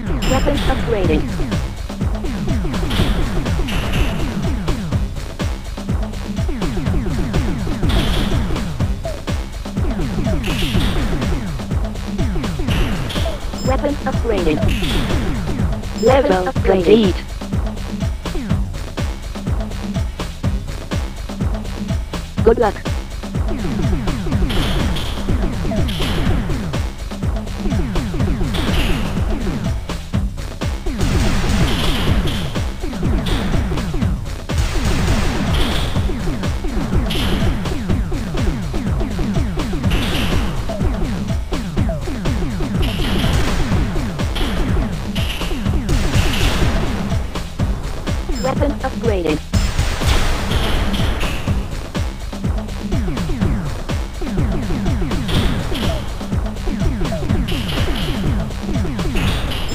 Weapons upgraded. Weapons upgraded. Level upgraded. complete. Good luck.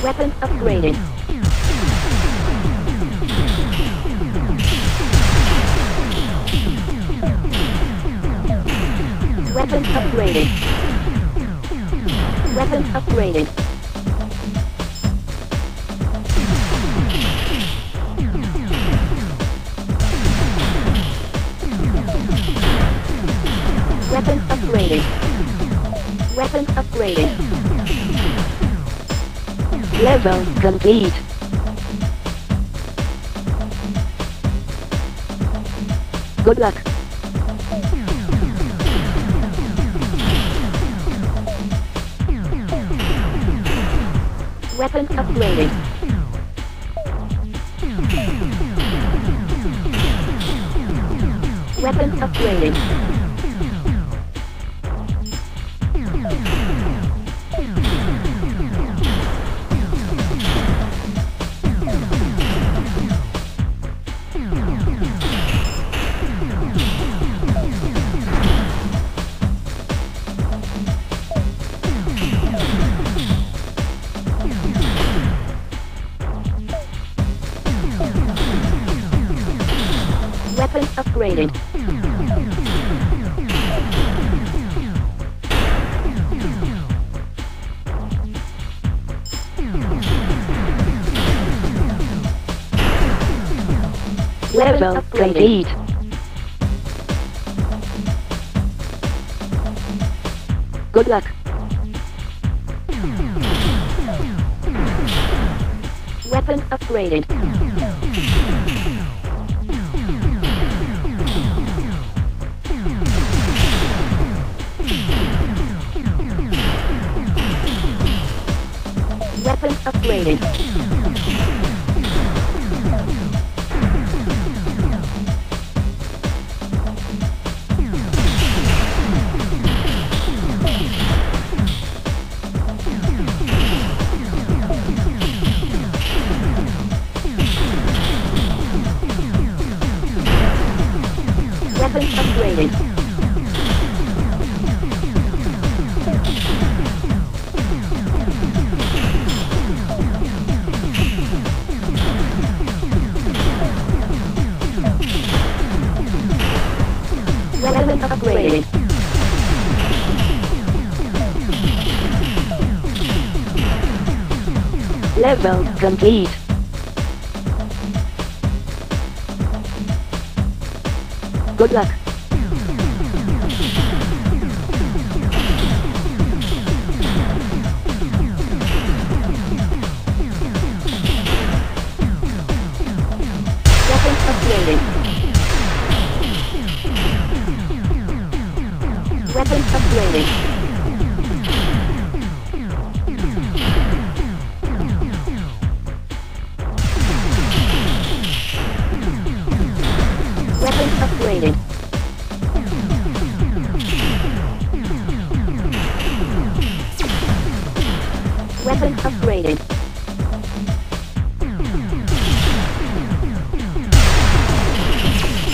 Weapons upgraded. Weapons upgraded. Weapons upgraded. Level complete. Good luck. Weapons upgraded. Weapons upgraded. Upgraded. Level upgraded. Good luck. Weapon upgraded. Upgraded. Level complete. Good luck. Weapons upgraded. Weapons upgraded. Weapons upgraded.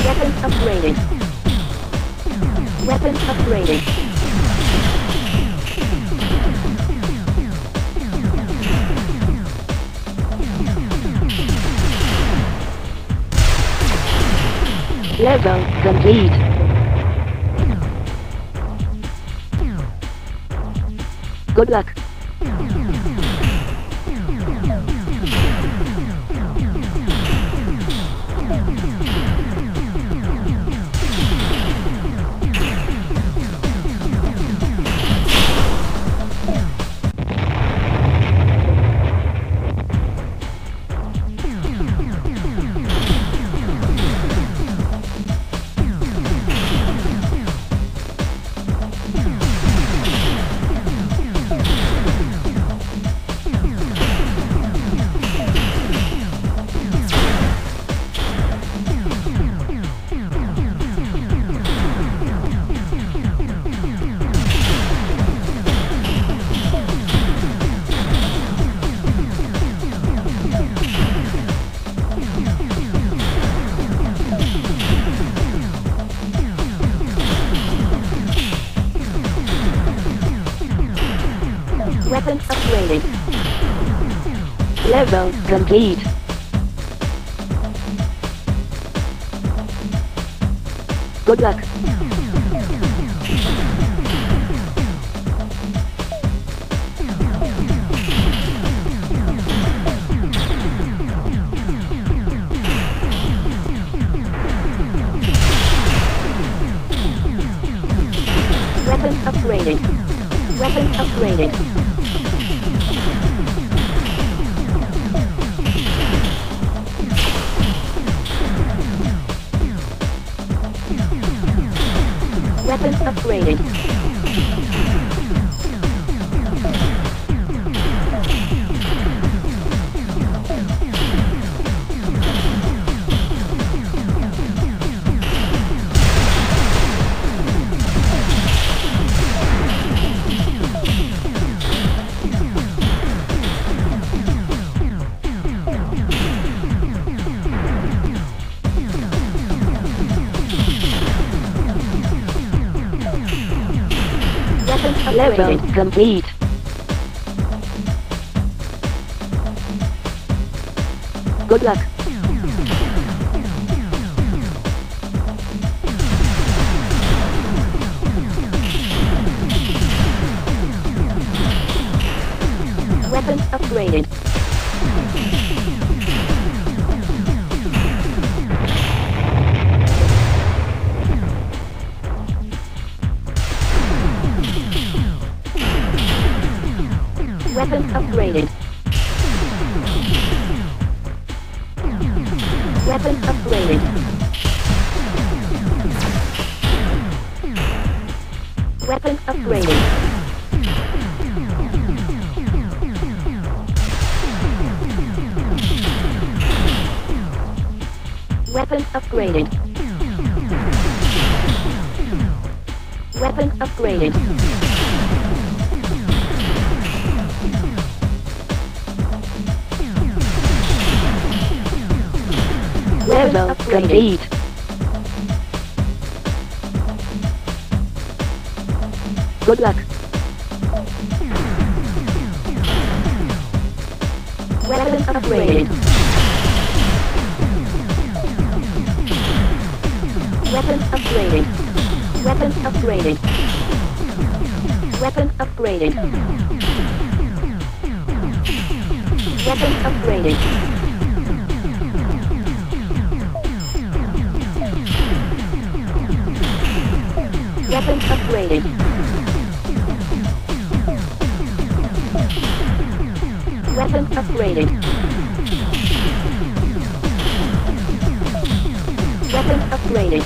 Weapons upgraded. Weapons upgraded. Level complete. Good luck. Level complete. Good luck. Weapons upgraded. Weapons upgraded. Weapons upgraded. Level complete. Good luck. Weapons upgraded. rating. Weapon upgraded. Weapon upgraded. Level upgraded. Good luck. Weapon upgraded. Weapon upgraded. Weapon upgraded. Weapon upgraded. Weapon upgraded. Weapon upgraded. Weapon upgraded. Weapon upgraded.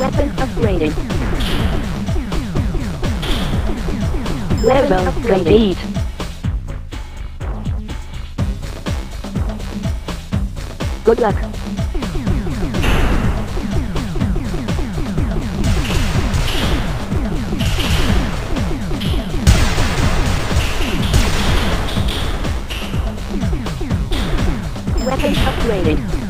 Weapon upgraded. Level complete. Good luck. Weapons upgraded.